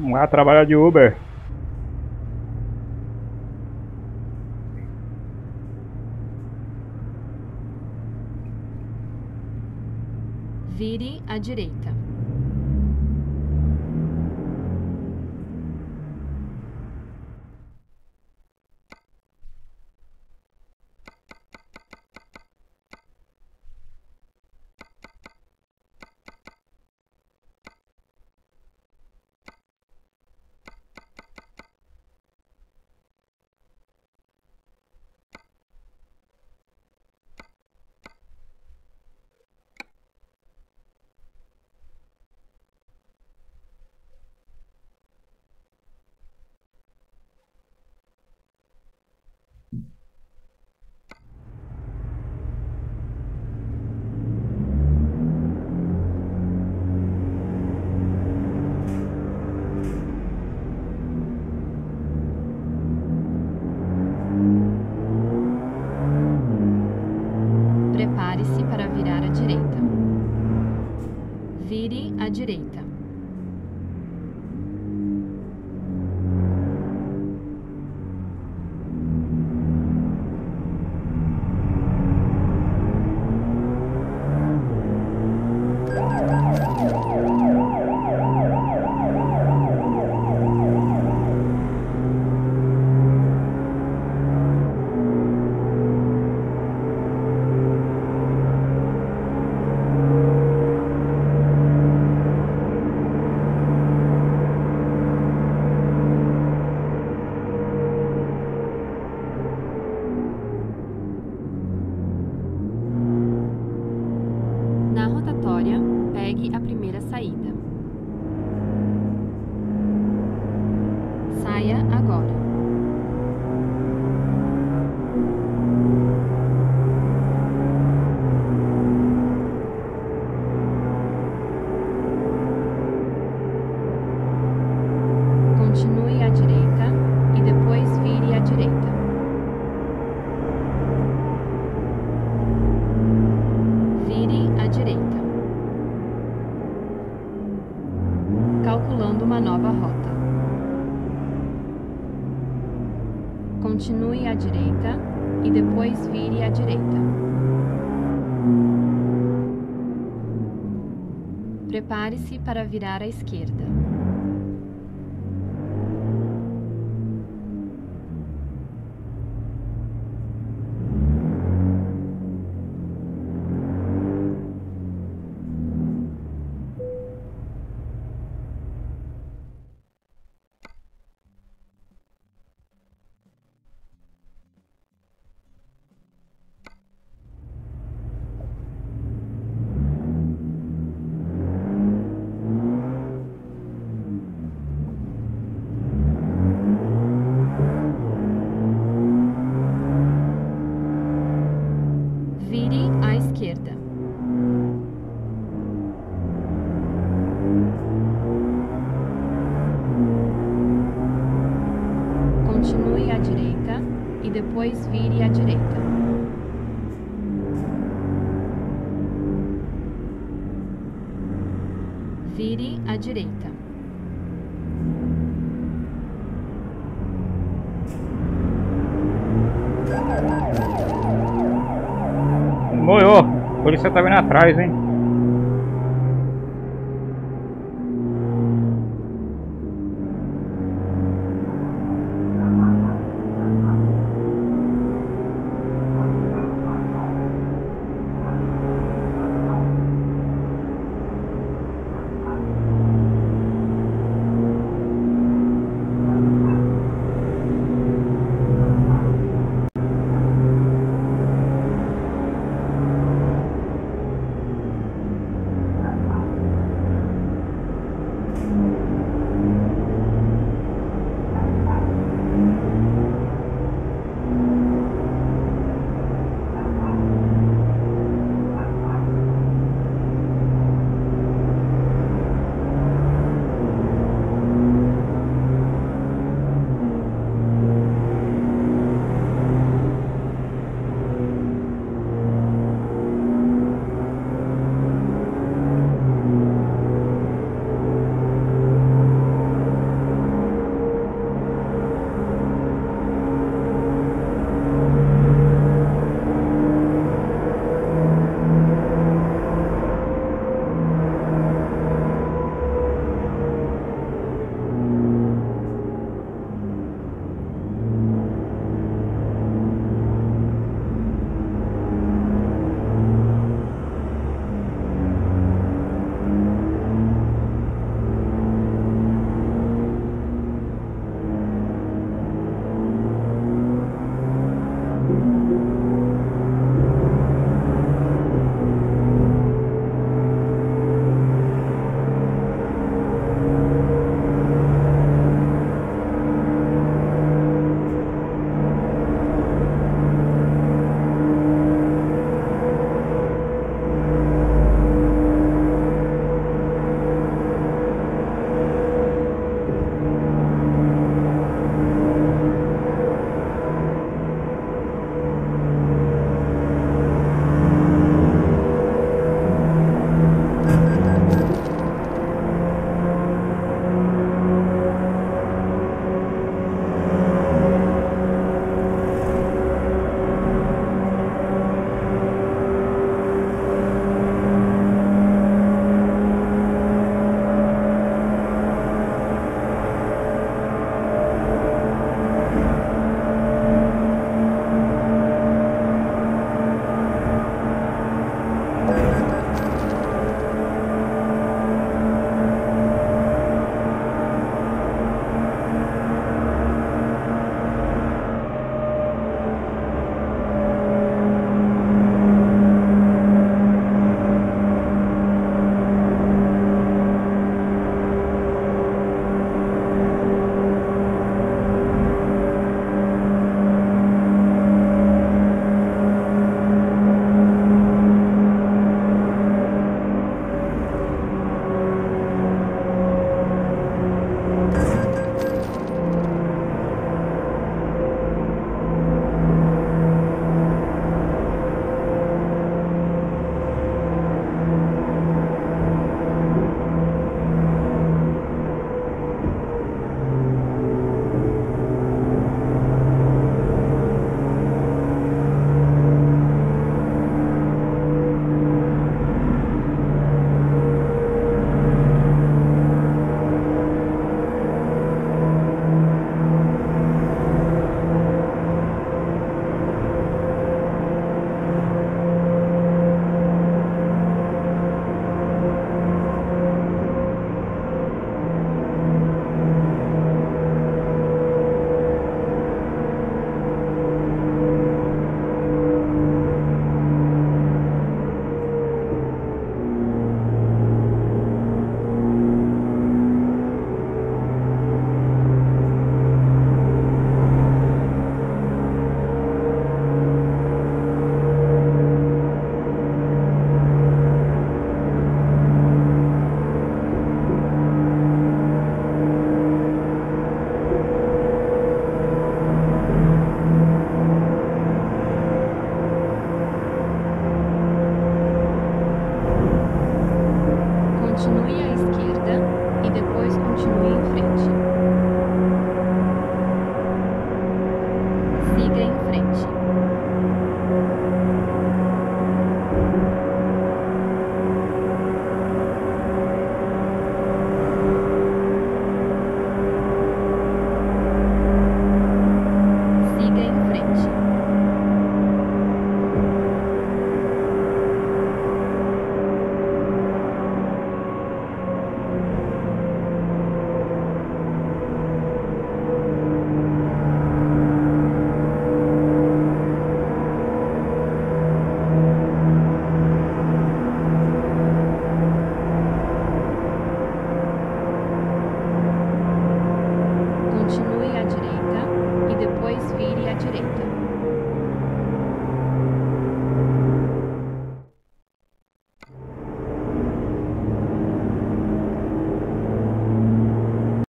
Vamos lá trabalhar de Uber. Vire à direita. Calculando uma nova rota. Continue à direita e depois vire à direita. Prepare-se para virar à esquerda. E depois vire à direita. Vire à direita. Moiô, a polícia tá vindo atrás, hein?